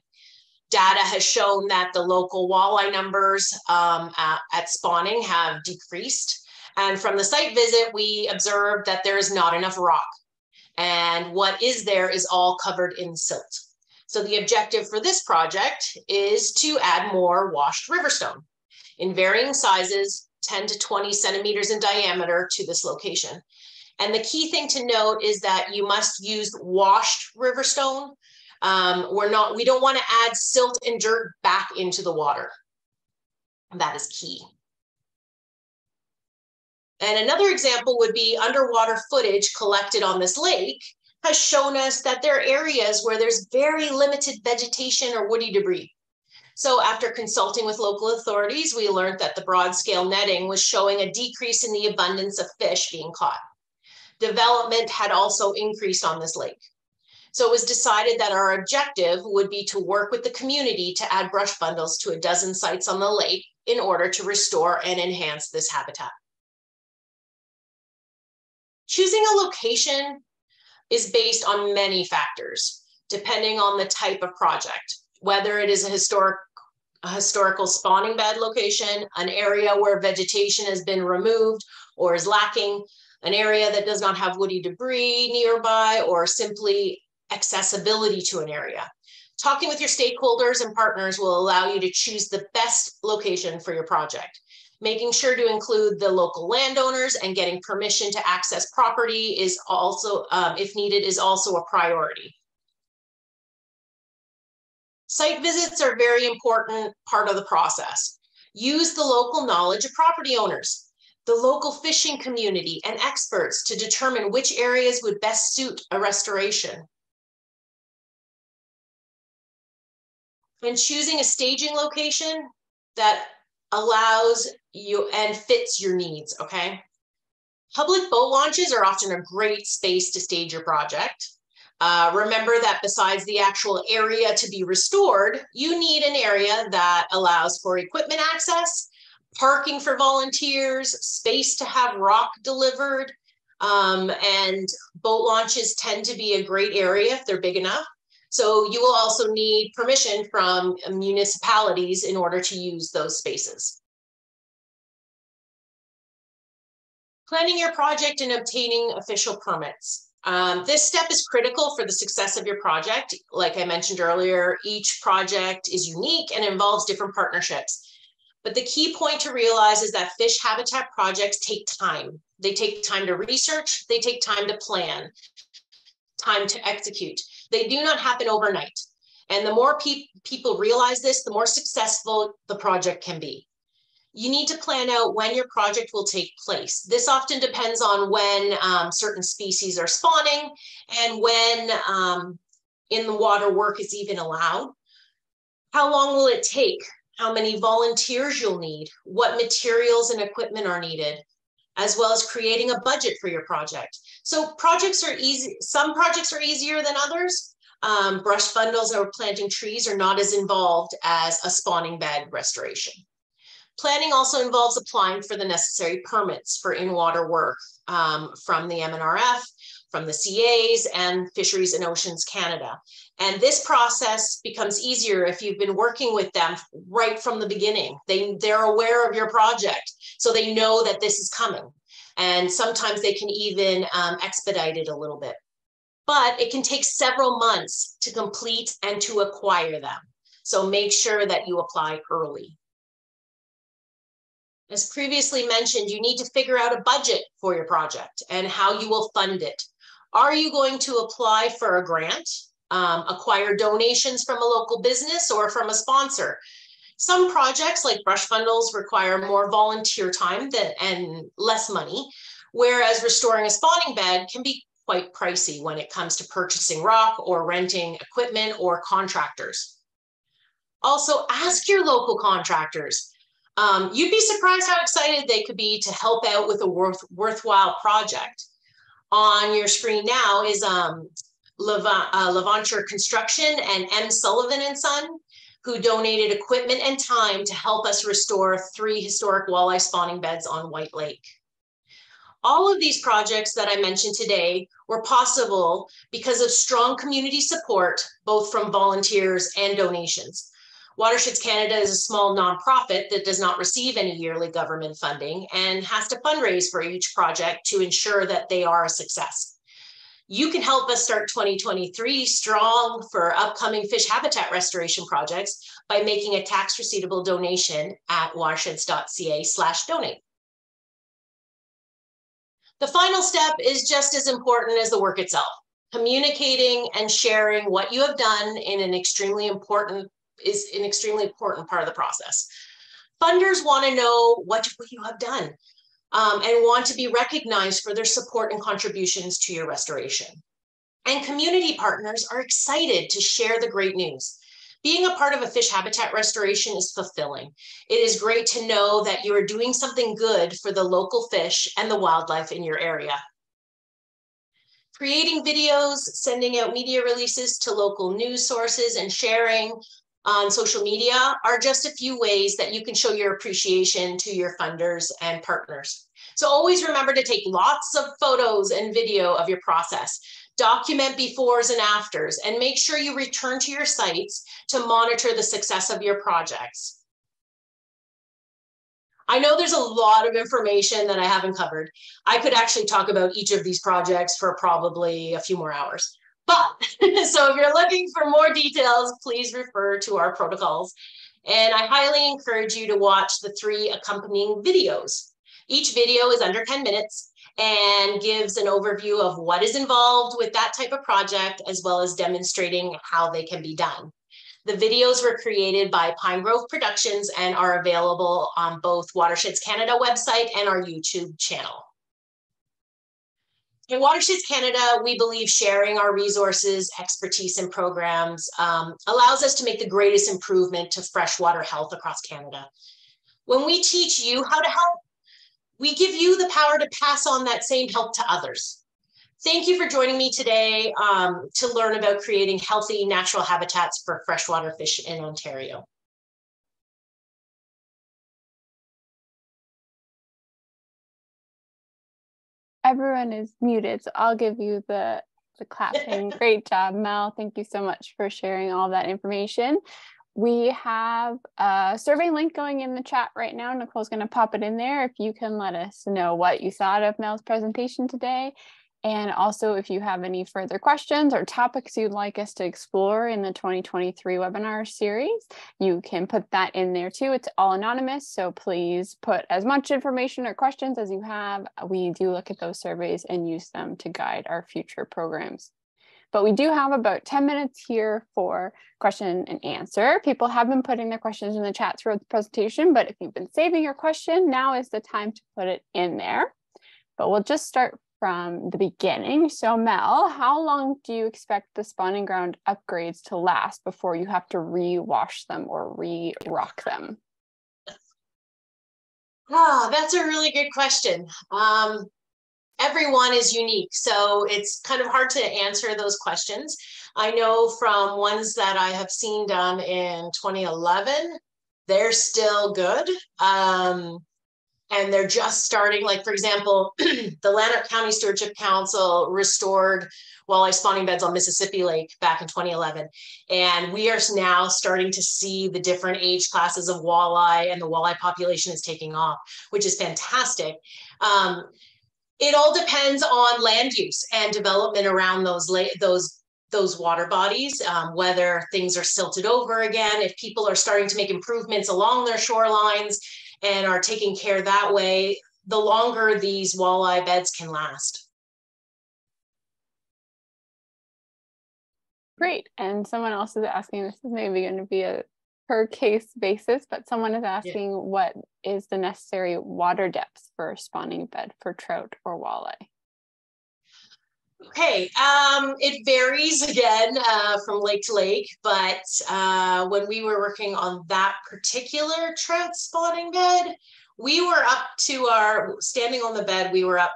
Data has shown that the local walleye numbers um, at, at spawning have decreased. And from the site visit, we observed that there is not enough rock. And what is there is all covered in silt. So the objective for this project is to add more washed riverstone in varying sizes 10 to 20 centimeters in diameter to this location. And the key thing to note is that you must use washed riverstone. Um, we're not, we don't want to add silt and dirt back into the water. That is key. And another example would be underwater footage collected on this lake has shown us that there are areas where there's very limited vegetation or woody debris. So after consulting with local authorities, we learned that the broad scale netting was showing a decrease in the abundance of fish being caught. Development had also increased on this lake. So it was decided that our objective would be to work with the community to add brush bundles to a dozen sites on the lake in order to restore and enhance this habitat. Choosing a location is based on many factors, depending on the type of project, whether it is a historic a historical spawning bed location, an area where vegetation has been removed or is lacking, an area that does not have woody debris nearby, or simply accessibility to an area. Talking with your stakeholders and partners will allow you to choose the best location for your project. Making sure to include the local landowners and getting permission to access property is also, um, if needed, is also a priority. Site visits are a very important part of the process. Use the local knowledge of property owners, the local fishing community, and experts to determine which areas would best suit a restoration. When choosing a staging location, that allows you and fits your needs, okay? Public boat launches are often a great space to stage your project. Uh, remember that besides the actual area to be restored, you need an area that allows for equipment access, parking for volunteers, space to have rock delivered, um, and boat launches tend to be a great area if they're big enough. So you will also need permission from municipalities in order to use those spaces. Planning your project and obtaining official permits. Um, this step is critical for the success of your project. Like I mentioned earlier, each project is unique and involves different partnerships. But the key point to realize is that fish habitat projects take time. They take time to research, they take time to plan, time to execute. They do not happen overnight. And the more pe people realize this, the more successful the project can be. You need to plan out when your project will take place. This often depends on when um, certain species are spawning and when um, in the water work is even allowed. How long will it take? How many volunteers you'll need? What materials and equipment are needed? as well as creating a budget for your project. So projects are easy. Some projects are easier than others. Um, brush bundles or planting trees are not as involved as a spawning bed restoration. Planning also involves applying for the necessary permits for in-water work um, from the MNRF, from the CAs and Fisheries and Oceans Canada. And this process becomes easier if you've been working with them right from the beginning. They, they're aware of your project, so they know that this is coming. And sometimes they can even um, expedite it a little bit. But it can take several months to complete and to acquire them. So make sure that you apply early. As previously mentioned, you need to figure out a budget for your project and how you will fund it. Are you going to apply for a grant? um, acquire donations from a local business or from a sponsor. Some projects like brush bundles require more volunteer time than, and less money, whereas restoring a spawning bed can be quite pricey when it comes to purchasing rock or renting equipment or contractors. Also, ask your local contractors. Um, you'd be surprised how excited they could be to help out with a worth, worthwhile project. On your screen now is um, uh, Levanture Construction and M. Sullivan and Son, who donated equipment and time to help us restore three historic walleye spawning beds on White Lake. All of these projects that I mentioned today were possible because of strong community support, both from volunteers and donations. Watersheds Canada is a small nonprofit that does not receive any yearly government funding and has to fundraise for each project to ensure that they are a success. You can help us start 2023 strong for upcoming fish habitat restoration projects by making a tax receivable donation at watersheds.ca slash donate. The final step is just as important as the work itself. Communicating and sharing what you have done in an extremely important is an extremely important part of the process. Funders want to know what, you have done um, and want to be recognized for their support and contributions to your restoration. And community partners are excited to share the great news. Being a part of a fish habitat restoration is fulfilling. It is great to know that you are doing something good for the local fish and the wildlife in your area. Creating videos, sending out media releases to local news sources, and sharing on social media are just a few ways that you can show your appreciation to your funders and partners. So always remember to take lots of photos and video of your process. Document befores and afters and make sure you return to your sites to monitor the success of your projects. I know there's a lot of information that I haven't covered. I could actually talk about each of these projects for probably a few more hours. But so if you're looking for more details, please refer to our protocols. And I highly encourage you to watch the three accompanying videos. Each video is under 10 minutes and gives an overview of what is involved with that type of project, as well as demonstrating how they can be done. The videos were created by Pine Grove Productions and are available on both Watersheds Canada website and our YouTube channel. In Watersheds Canada, we believe sharing our resources, expertise, and programs um, allows us to make the greatest improvement to freshwater health across Canada. When we teach you how to help, we give you the power to pass on that same help to others. Thank you for joining me today um, to learn about creating healthy natural habitats for freshwater fish in Ontario. Everyone is muted, so I'll give you the, the clapping. Great job, Mel. Thank you so much for sharing all that information. We have a survey link going in the chat right now. Nicole's going to pop it in there. If you can let us know what you thought of Mel's presentation today and also if you have any further questions or topics you'd like us to explore in the 2023 webinar series, you can put that in there too. It's all anonymous, so please put as much information or questions as you have. We do look at those surveys and use them to guide our future programs. But we do have about 10 minutes here for question and answer. People have been putting their questions in the chat throughout the presentation, but if you've been saving your question, now is the time to put it in there. But we'll just start from the beginning. So Mel, how long do you expect the spawning ground upgrades to last before you have to re-wash them or re-rock them? Oh, that's a really good question. Um, everyone is unique, so it's kind of hard to answer those questions. I know from ones that I have seen done in 2011, they're still good. Um, and they're just starting. Like, for example, the Lanark County Stewardship Council restored walleye spawning beds on Mississippi Lake back in 2011. And we are now starting to see the different age classes of walleye and the walleye population is taking off, which is fantastic. Um, it all depends on land use and development around those those those water bodies, um, whether things are silted over again, if people are starting to make improvements along their shorelines, and are taking care that way, the longer these walleye beds can last. Great. And someone else is asking, this is maybe going to be a per case basis, but someone is asking yeah. what is the necessary water depth for a spawning bed for trout or walleye? Okay, um, it varies again uh, from lake to lake, but uh, when we were working on that particular trout spawning bed, we were up to our standing on the bed. We were up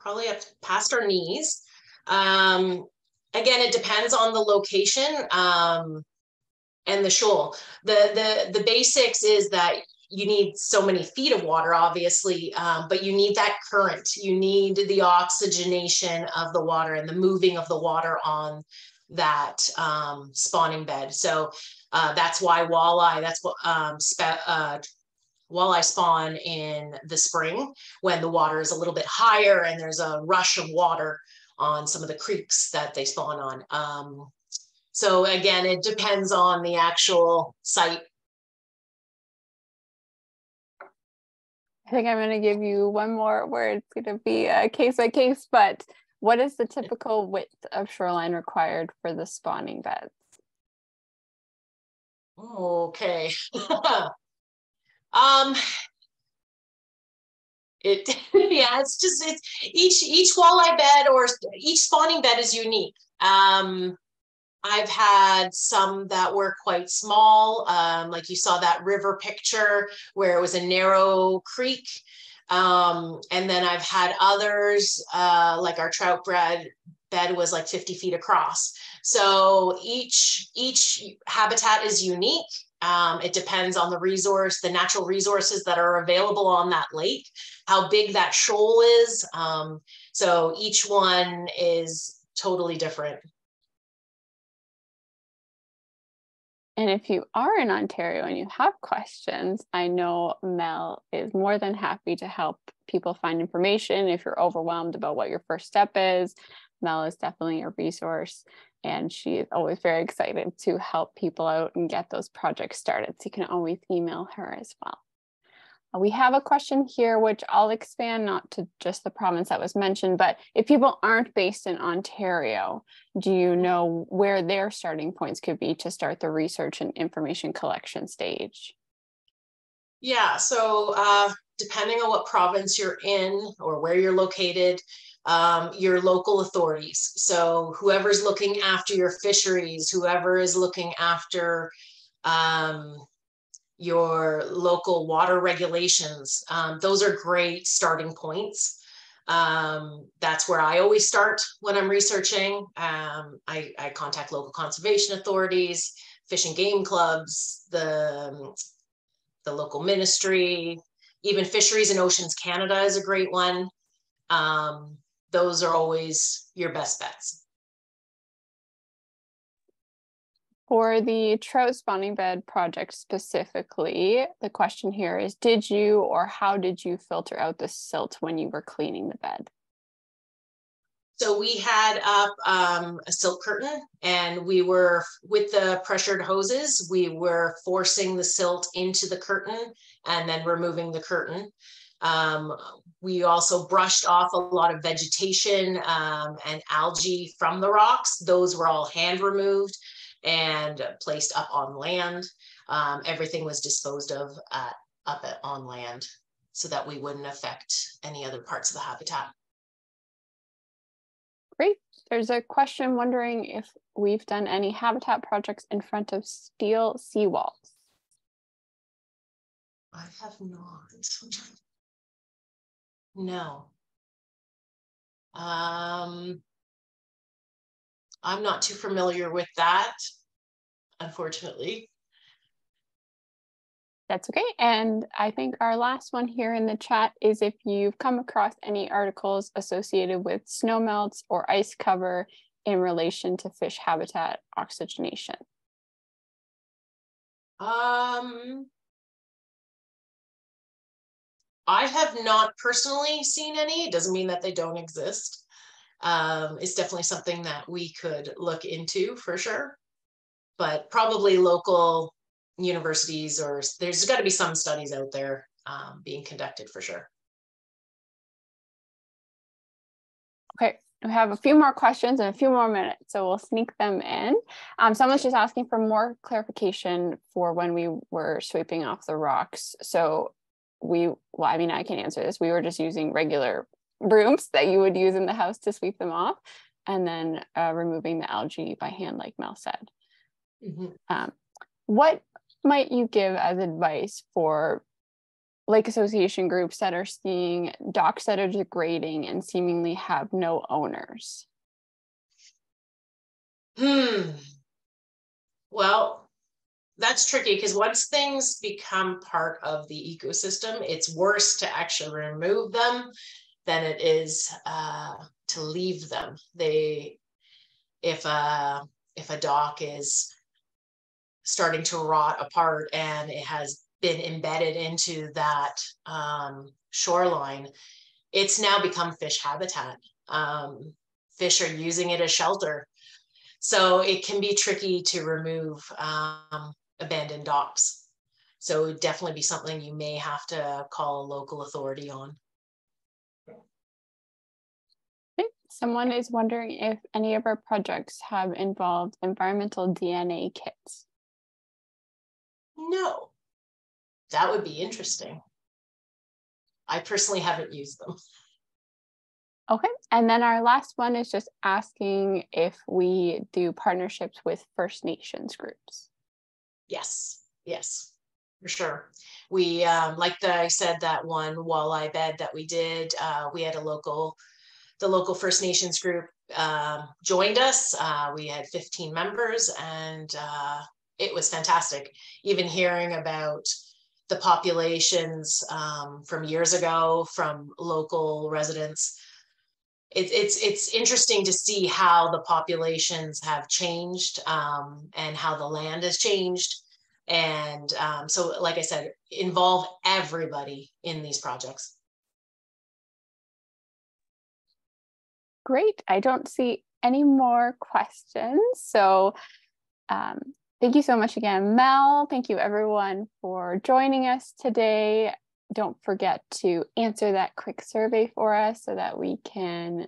probably up past our knees. Um, again, it depends on the location um, and the shoal. The the the basics is that you need so many feet of water, obviously, um, but you need that current. You need the oxygenation of the water and the moving of the water on that um, spawning bed. So uh, that's why walleye, that's what um, uh, walleye spawn in the spring when the water is a little bit higher and there's a rush of water on some of the creeks that they spawn on. Um, so again, it depends on the actual site I think I'm going to give you one more where it's going to be a case by case, but what is the typical width of shoreline required for the spawning beds? Okay. um, it yeah, it's just it's each each walleye bed or each spawning bed is unique. Um, I've had some that were quite small, um, like you saw that river picture where it was a narrow creek. Um, and then I've had others, uh, like our trout bed bed was like 50 feet across. So each each habitat is unique. Um, it depends on the resource, the natural resources that are available on that lake, how big that shoal is. Um, so each one is totally different. And if you are in Ontario and you have questions, I know Mel is more than happy to help people find information. If you're overwhelmed about what your first step is, Mel is definitely a resource. And she is always very excited to help people out and get those projects started. So you can always email her as well. We have a question here, which I'll expand not to just the province that was mentioned, but if people aren't based in Ontario, do you know where their starting points could be to start the research and information collection stage? Yeah, so uh, depending on what province you're in or where you're located, um, your local authorities. So whoever's looking after your fisheries, whoever is looking after um, your local water regulations, um, those are great starting points. Um, that's where I always start when I'm researching. Um, I, I contact local conservation authorities, fish and game clubs, the, the local ministry, even Fisheries and Oceans Canada is a great one. Um, those are always your best bets. For the trout spawning bed project specifically, the question here is Did you or how did you filter out the silt when you were cleaning the bed? So we had up um, a silt curtain and we were with the pressured hoses, we were forcing the silt into the curtain and then removing the curtain. Um, we also brushed off a lot of vegetation um, and algae from the rocks. Those were all hand removed and placed up on land. Um, everything was disposed of at, up at, on land so that we wouldn't affect any other parts of the habitat. Great. There's a question wondering if we've done any habitat projects in front of steel seawalls. I have not. No. Um, I'm not too familiar with that, unfortunately. That's okay. And I think our last one here in the chat is if you've come across any articles associated with snowmelts or ice cover in relation to fish habitat oxygenation. Um, I have not personally seen any. It doesn't mean that they don't exist. Um, it's definitely something that we could look into for sure. But probably local universities or there's got to be some studies out there um, being conducted for sure. Okay, we have a few more questions and a few more minutes, so we'll sneak them in. Um, someone's just asking for more clarification for when we were sweeping off the rocks. So we, well, I mean, I can answer this. We were just using regular brooms that you would use in the house to sweep them off, and then uh, removing the algae by hand, like Mel said. Mm-hmm. Um, what might you give as advice for lake association groups that are seeing docks that are degrading and seemingly have no owners? Hmm. Well, that's tricky because once things become part of the ecosystem, it's worse to actually remove them than it is uh, to leave them. They, if a if a dock is starting to rot apart and it has been embedded into that um, shoreline, it's now become fish habitat. Um, fish are using it as shelter. So it can be tricky to remove um, abandoned docks. So it would definitely be something you may have to call a local authority on. Someone is wondering if any of our projects have involved environmental DNA kits. No, that would be interesting. I personally haven't used them. Okay. And then our last one is just asking if we do partnerships with First Nations groups. Yes, yes, for sure. We, um, like the, I said, that one walleye bed that we did, uh, we had a local, the local First Nations group uh, joined us. Uh, we had 15 members and uh, it was fantastic. Even hearing about the populations um, from years ago from local residents. It, it's it's interesting to see how the populations have changed um, and how the land has changed. And um, so, like I said, involve everybody in these projects. Great. I don't see any more questions. So um, Thank you so much again, Mel. Thank you everyone for joining us today. Don't forget to answer that quick survey for us so that we can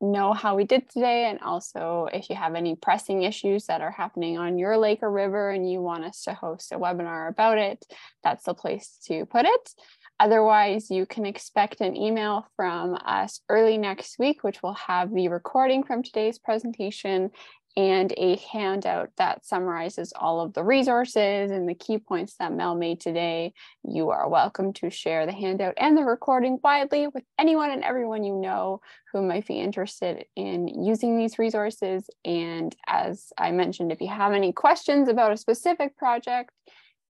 know how we did today and also if you have any pressing issues that are happening on your lake or river and you want us to host a webinar about it, that's the place to put it. Otherwise, you can expect an email from us early next week, which will have the recording from today's presentation and a handout that summarizes all of the resources and the key points that Mel made today. You are welcome to share the handout and the recording widely with anyone and everyone you know who might be interested in using these resources. And as I mentioned, if you have any questions about a specific project,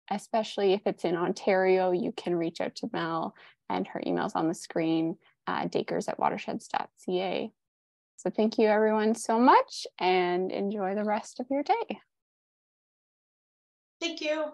especially if it's in Ontario, you can reach out to Mel and her email's on the screen, uh, dakers at watersheds.ca. So thank you everyone so much and enjoy the rest of your day. Thank you.